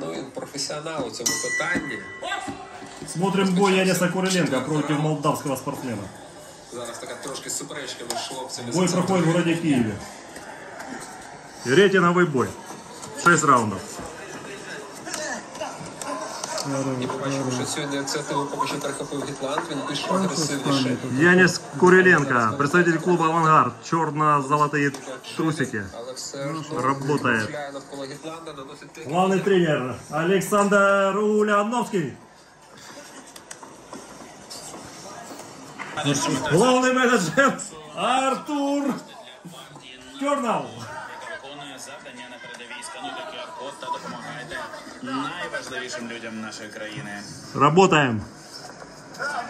Ну він професіонал у цьому питанні. Смотрим бой Яниса Куриленко против молдавского спортсмена. Зараз така трошки суперечка між хлопцями. Бой за проходит в центром. городе Киеве. Рейтинговый бой. 6 раундов. І побачимо, що цю ініціативу поки що перехопив Гітланд, він пішов агресивніше. Янис Куриленко, представитель клуба «Авангард». Черно-золотые трусики. Але все ж ну, Работает. кружляє навколо Гітланда, наносить техніку. Главный тренер Александр Ульяновский. Главный менеджер Артур Тернал. найважливішим людям нашої країни. Работаем.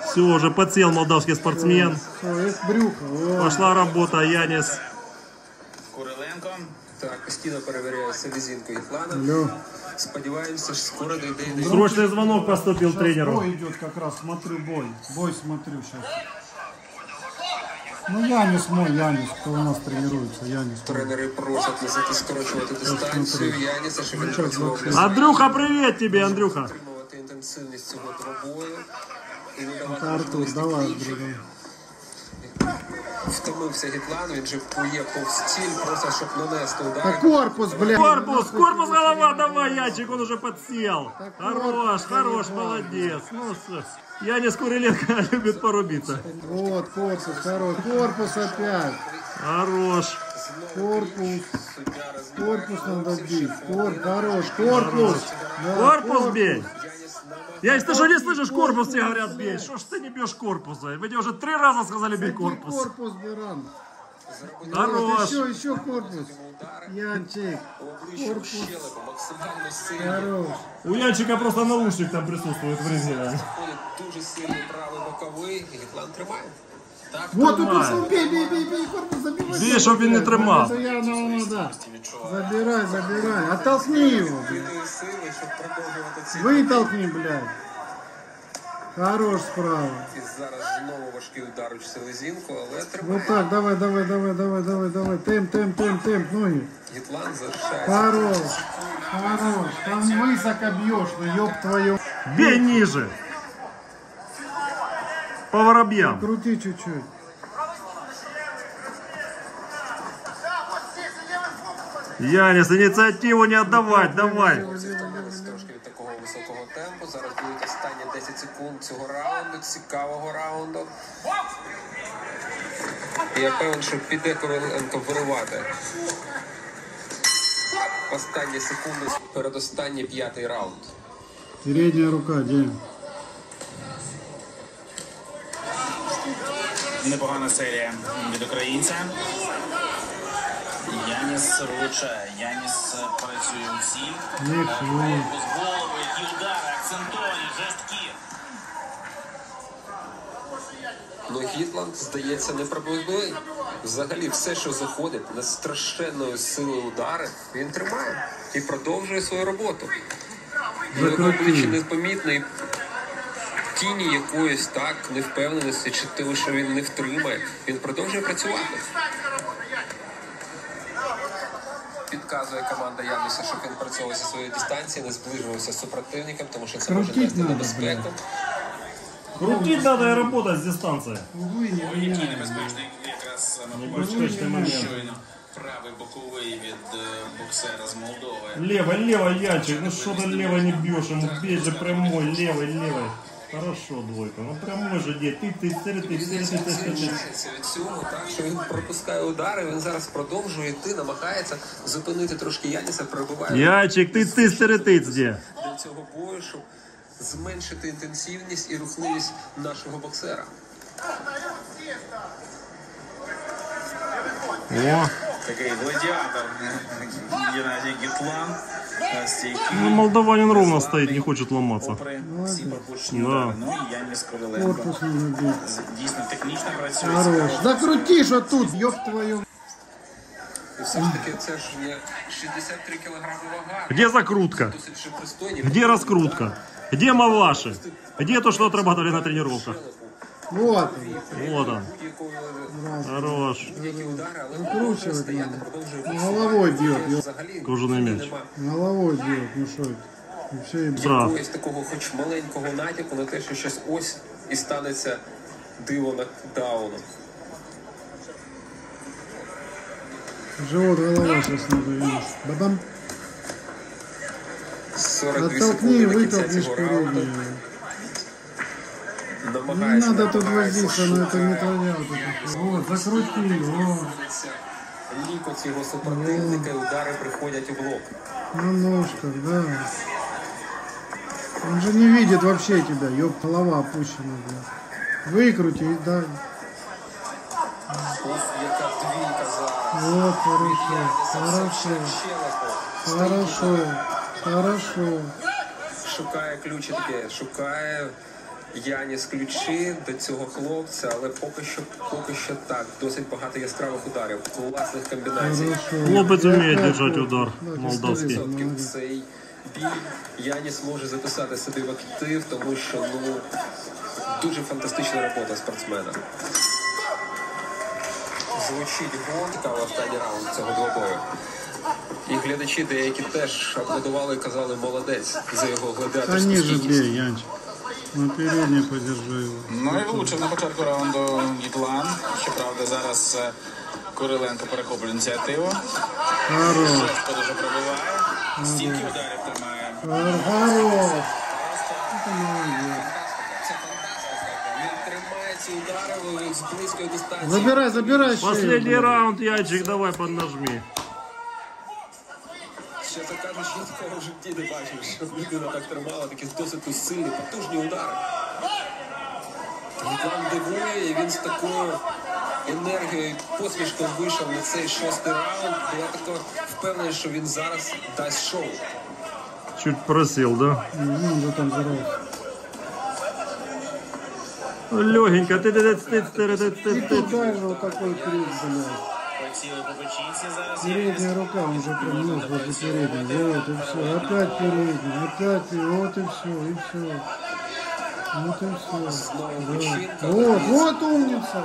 Все, уже подсел молдавский спортсмен. О, есть брюхо. О, Пошла работа, Янис. Куриленко Так, постійно перевіряє селезінку Гітланда. алло. Сподіваємося, що скоро дійде і до Срочный звонок поступил Сейчас тренеру. бой идет как раз, смотрю бой. Бой смотрю сейчас. Ну, Янис мой, Янис, кто у нас тренируется, Янис. Тренеры просят, если ты скорочивать эту станцию, Янис ну, ну, ошибка Андрюха, привет тебе, Андрюха. Это Артур, давай, Андрюха друга. Втомився Гітлан, він же плює повз стіль, просто щоб нанести Да удар. корпус, блядь. Корпус, корпус, голова, давай, Янчик, он уже подсел. Хорош, хорош, молодец. Ну, с- Янис Куриленко любит порубиться. Вот, корпус, второй. Корпус опять. Хорош. Корпус. Корпус надо бить. Кор, хорош. Корпус. Да, Корпус бей. Яnis, ты что не слышишь, корпус тебе говорят бей. Что ж ты не бьешь корпуса? Вы тебе уже три раза сказали бей корпус. Корпус, Беран. Хорош. Еще, еще корпус. Янчик. Обличчя у щелепу, максимально сильний. Хорош. У Янчика просто наушник там присутствует в резине. Ходить дуже сильний правий боковий, і Гітлан тримає. Вот тут Тримай. все, бей, бей, бей, бей, корпус, забивай. Бей, щоб він не тримав. Это я, ну, ну, да. Забирай, забирай. Оттолкни его, блядь. Відої сили, щоб продовжувати ці Вытолкни, блядь. Хорош справа. І зараз знову важкий удар у селезінку, але Вот тримає. так, давай, давай, давай, давай, давай, давай. Темп, темп, темп, темп, ноги. Гітлан залишається. Хорош. Хорош. Там высоко бьешь, ну ёб твою. Бей ниже. По воробьям. Крути чуть-чуть. Янис, инициативу не отдавать, давай. Трошки від такого високого темпу. Зараз будуть останні 10 секунд цього раунду, цікавого раунду. І я певен, що піде Короленко виривати. Останні секунди передостанній п'ятий раунд. Передняя рука, Дим. Непогана серія від українця. Яніс влучає. Яніс е, працює у ціль. Ничего. Корпус голову, які удари, акцентовані, жорсткі. Ну, Гітланд, здається, не пробивний. Взагалі, все, що заходить на страшенною силою удари, він тримає і продовжує свою роботу. В його обличчі непомітної тіні якоїсь так невпевненості, чи того, що він не втримає. Він продовжує працювати. Підказує команда Яниса, щоб він працював зі своєї дистанції, не зближувався з супротивником, тому що це може нести небезпеку. Крутить работать с дистанции. Увы, не Який небезпечний якраз Небезпечний момент. щойно правий боковий від е, боксера з Молдови. Левой, левой, Янчик. Ну что ты левой не бьешь ему? Бей же прямой, левой, левой. Хорошо, двойка. Ну прямой же где? Ты, ты, ты, ты, ты, ты, ты, ты, ты. Звільняється від цього, так що він пропускає удари. Він зараз продовжує йти, намагається зупинити трошки Яніса, пробиває Янчик, ты, ты, стеретиц где? до цього бою, щоб зменшити інтенсивність і рухливість нашого боксера. О, Такий гладіатор Геннадій Гітлан. е, Стійкий. ну молдаванин ровно стоит, не хочет ломаться. Попри всі пропущені Да. удари. Ну і Яніс Короленко. Корпус надо бить. З- Дійсно технічно працює. Хорош. Да крути что тут, ёб твою. І все ж таки це ж є 63 кілограми вага. Где закрутка? Досить же пристойні. Где раскрутка? Где маваши? Где то, что отрабатывали на тренировках? Вот он. Вот он. Будь-якої Хорош. будь-які удари, але Накручувати стояти, надо. продовжує Головой бьет, ёб. Взагалі Кожаний м'яч. нема Головой бьет, ну что это? И все, и Прав. якогось такого хоч маленького натяку на те, що щось ось і станеться диво нокдауну. живот, голова сейчас надо видишь. Бадам. 42 Оттолкни секунди и до кінця вытолкни цього раунду. переднюю. Не Намагається, надо тут намагається, возиться, но это шукає. не твоя вот эта. Вот, закрути, вот. Лікоть його супротивника і удари приходять у блок. На ножках, да. Он же не видит вообще тебя, ёб, голова опущена, бля. Выкрути и дай. Уф, яка двійка зараз. Вот, хорошо, хорошо, Щелепу. хорошо, хорошо. Шукає ключики, шукає Яніс ключі до цього хлопця, але поки що, поки що так. Досить багато яскравих ударів, класних комбінацій. Хлопець вміє вот. удар молдавський. Відсотків молодец. цей бій Яніс може записати собі в актив, тому що ну дуже фантастична робота спортсмена. Звучить гон, цікавий останній раунд цього двобою. І глядачі деякі теж аплодували і казали молодець за його гладіаторську ниже стійкість. бей, Янчик. На передней подержи его. Ну і влучив на початку раунду Гітлан. Щоправда, зараз е, Куриленко перехоплює ініціативу. Хорош, Жорстко дуже пробиває. Стільки ударів тримає. хор- хорош. Это молодец. Це фантастика. Він тримає ці удари з близької дистанції. Забирай, забирай шею. Последний бля. раунд, Янчик, давай поднажми. Що це кажуть, що такого в житті не бачив, щоб людина так тримала, такі досить сильні, потужні удари. Вітлан дивує, і він з такою енергією, посмішкою вийшов на цей шостий раунд. Я тако впевнений, що він зараз дасть шоу. Чуть просел, да? Ну, он же там взорвался. Легенько. Ты, ты, ты, ты, ты, ты, ты, И ты, тут дай же вот такой крик, блядь. Поціли по печінці зараз. є. Передняя рука уже прям нос возле передней. Вот и все. Опять передний. Опять и вот и все. И все. Вот и все. Знову печінка. Вот, вот умница.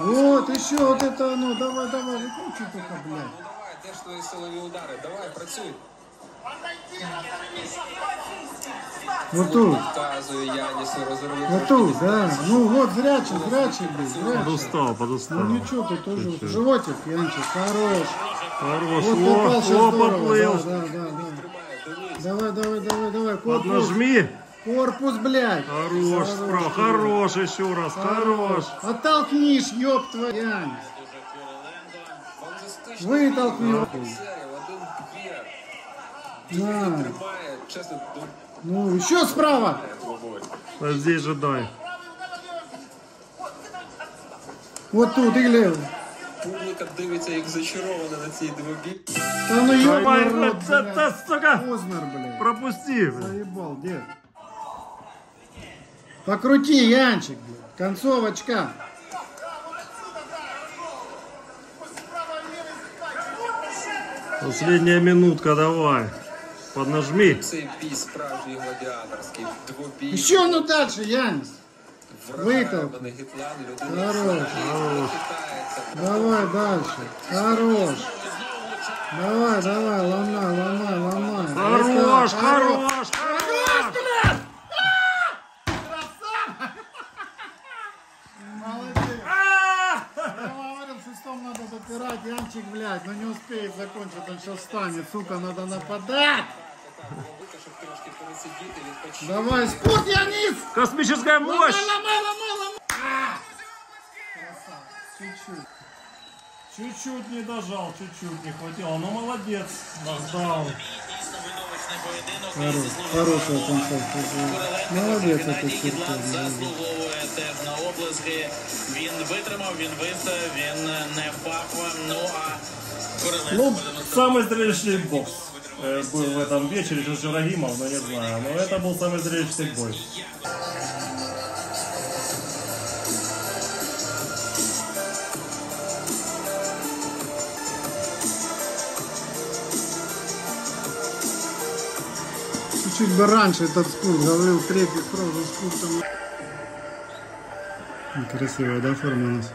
Вот, еще вот это оно. Давай, давай, выкручивай только, блядь. Ну давай, де ж твої силові удари? Давай, працюй. Вот тут. Вказує Янісу розриву. Вот тут, да. Ну вот, зрячий, зрячий, блядь, зрячий. Подустал, подустал. Ну ничего, ты тоже. Животик, Янчик, хорош. Хорош. Вот попал О, сейчас о, здорово. поплыл. Да, да, да, да. Давай, давай, давай, давай. Корпус, Поднажми. корпус, блядь. Хорош, справа. Хорош еще раз. Хорош. Оттолкнишь, ёб твою. Янь. Фантастично. Вытолкни. его. Серія, один б'є. На. Тримає, чесно, ну, Ну, еще справа. двобой. А здесь же дай. Вот тут, или... Публіка дивиться як зачарована на цій двобій. Да ну ёбаный Давай, рот, та- блядь. та, сука. Познер, блядь. Пропусти. Заебал, дед. Покрути, Янчик, блядь. Концовочка. Последняя минутка, давай. Поднажми. Цей бій справжній гладіаторський. Двобій. Еще ну дальше, Янис. Вражає витовк. мене Гітлан, людина Хорош. хитається. Давай дальше. Хорош. Давай, давай, ломай, ломай, ломай. Хорош, Вот так, хорош, хорош. Молодец. А! Я говорил, в шестом надо допирать, Янчик, блядь, но не успеет закончить, он сейчас встанет, сука, надо нападать. Ловити, щоб трошки пересидіти, відпочити. Давай, спут, Янис! Космическая Ломай, мощь. ломай, ломай, ломай! А! Красава, чуть-чуть. Чуть-чуть не дожал, чуть-чуть не хватило. Ну молодец, нокдаун. Дійсно видовищний поєдинок. Хорош, хорошая концовка. Молодец, это Гітлан Кирков. заслуговує теж на оплески. Він витримав, він вистояв, він не впав. Ну а Куриленко Ну, самый зрелищный бокс э, был в этом вечере. Чуть Рагимов, но не знаю. Но это был самый зрелищный бой. Чуть-чуть бы раньше этот спуск, говорил, третий сразу спуском. Красивая, да, форма у нас?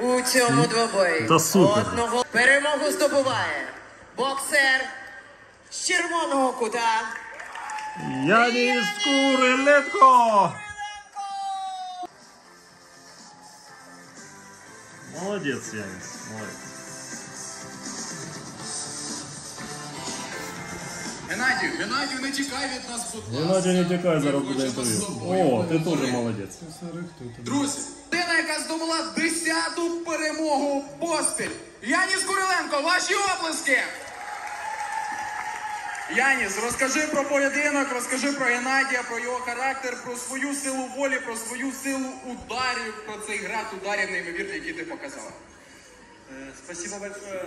У цьому двобої Та супер. одного перемогу здобуває боксер з червоного кута Яніс Куриленко! Молодець, Яніс, молодець. Геннадію, Геннадію, не тікай від нас, будь ласка. Геннадій не тікай, зараз Ми буде хочемо з інтерв'ю. тобою О, ти поговорити. теж молодець. Друзі, людина, яка здобула 10-ту перемогу поспіль. Яніс Куриленко, ваші оплески! Яніс, розкажи про поєдинок, розкажи про Геннадія, про його характер, про свою силу волі, про свою силу ударів, про цей град ударів неймовірний, який ти показав. Э, Спасибо большое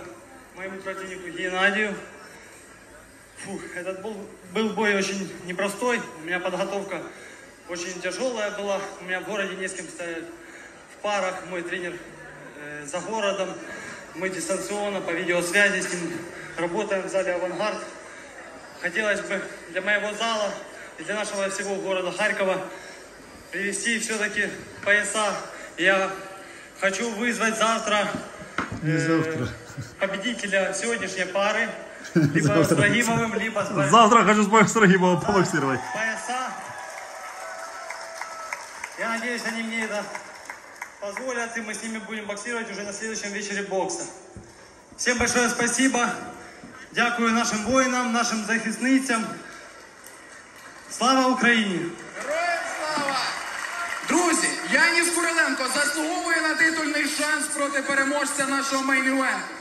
моему противнику Геннадию. Фух, этот был, был бой очень непростой. У меня подготовка очень тяжелая была. У меня в городе не с кем стоять. В парах мой тренер э, за городом. Мы дистанционно по видеосвязи с ним работаем в зале «Авангард». Хотелось бы для моего зала и для нашего всего города Харькова привести все-таки пояса. Я хочу вызвать завтра Не завтра. победителя сегодняшней пары. Либо с Рагимовым, либо с. Завтра хочу с Строгимовым побоксировать. пояса. Я надеюсь, они мне это позволят, и мы с ними будем боксировать уже на следующем вечере бокса. Всем большое спасибо. Дякую нашим воїнам, нашим захисницям. Слава Україні! Героям слава! Друзі, Яніс Куриленко заслуговує на титульний шанс проти переможця нашого мейн-івенту.